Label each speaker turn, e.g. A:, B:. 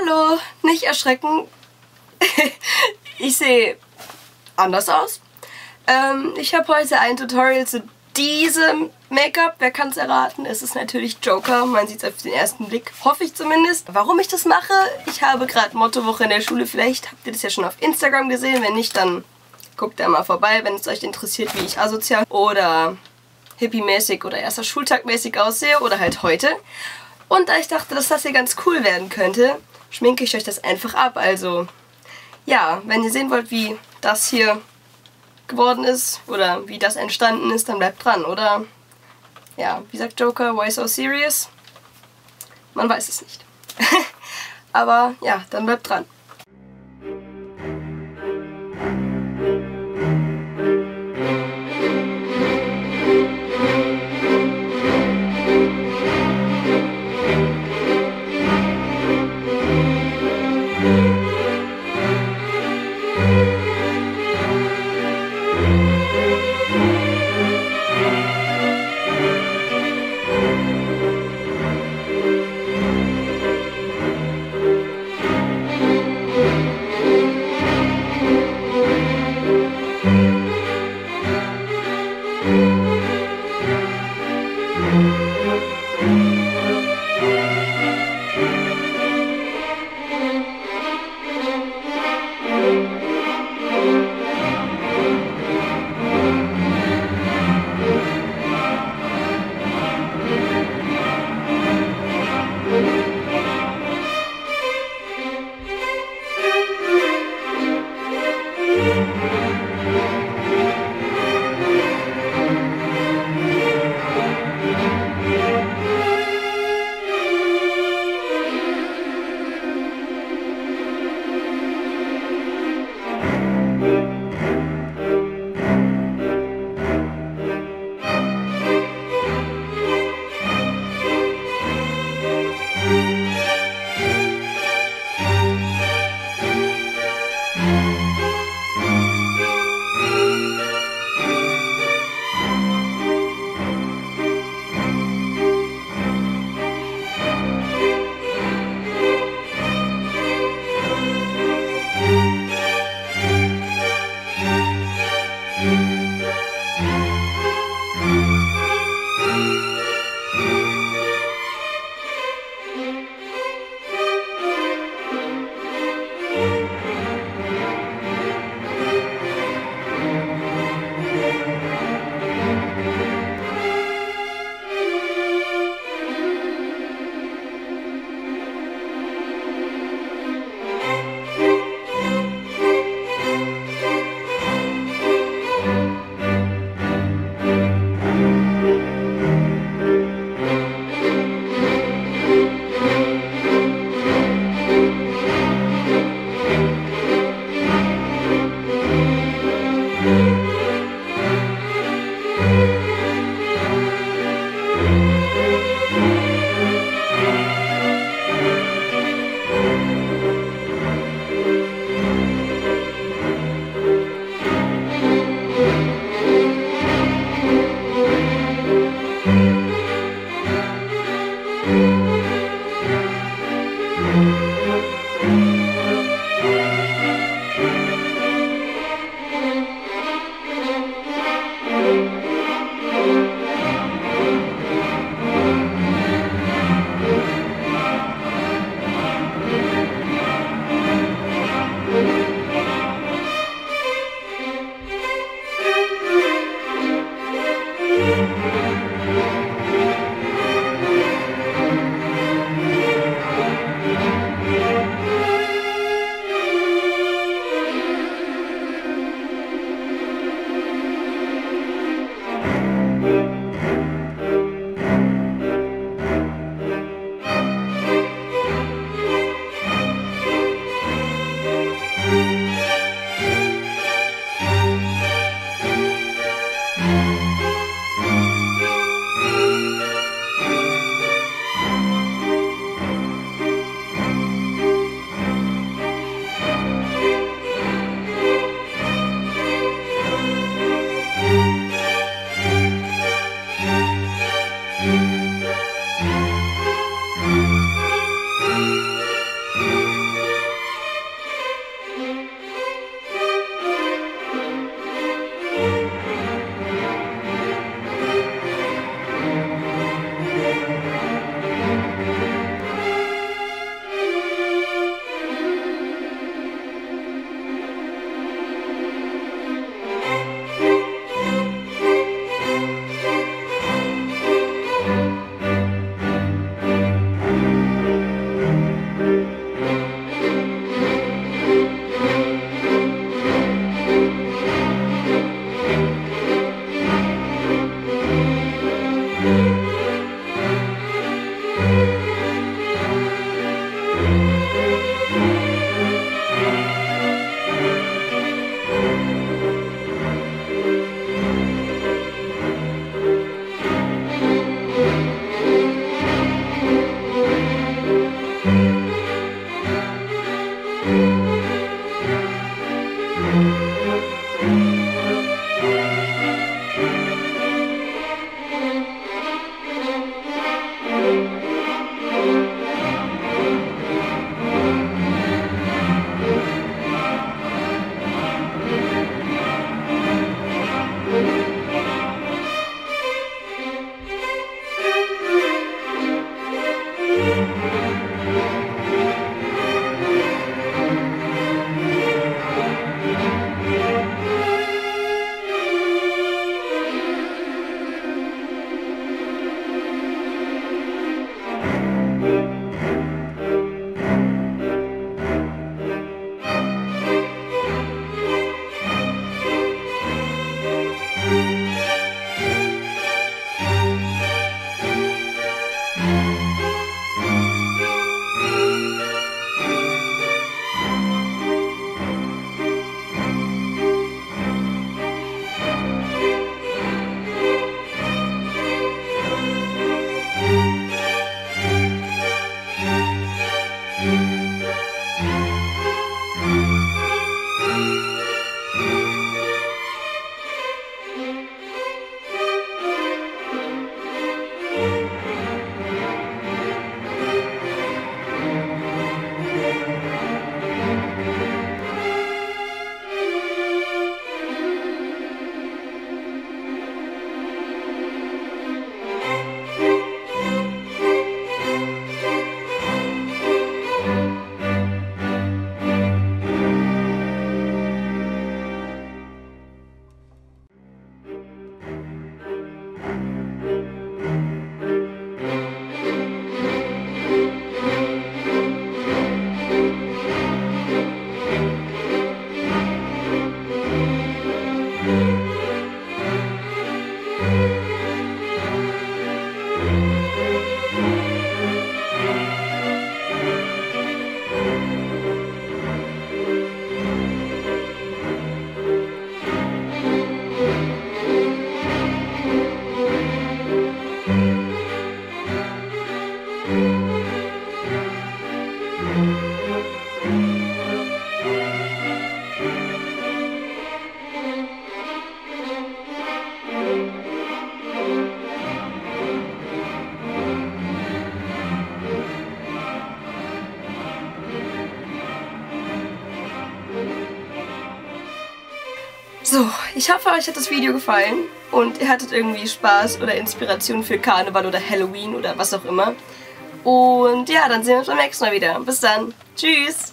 A: Hallo, nicht erschrecken. ich sehe anders aus. Ähm, ich habe heute ein Tutorial zu diesem Make-up. Wer kann es erraten? Es ist natürlich Joker. Man sieht es auf den ersten Blick. Hoffe ich zumindest. Warum ich das mache? Ich habe gerade Mottowoche in der Schule. Vielleicht habt ihr das ja schon auf Instagram gesehen. Wenn nicht, dann guckt da mal vorbei, wenn es euch interessiert, wie ich asozial oder hippie-mäßig oder erster Schultag-mäßig aussehe oder halt heute. Und da ich dachte, dass das hier ganz cool werden könnte, schminke ich euch das einfach ab. Also ja, wenn ihr sehen wollt, wie das hier geworden ist oder wie das entstanden ist, dann bleibt dran, oder? Ja, wie sagt Joker, why so serious? Man weiß es nicht. Aber ja, dann bleibt dran. So, ich hoffe, euch hat das Video gefallen und ihr hattet irgendwie Spaß oder Inspiration für Karneval oder Halloween oder was auch immer. Und ja, dann sehen wir uns beim nächsten Mal wieder. Bis dann. Tschüss.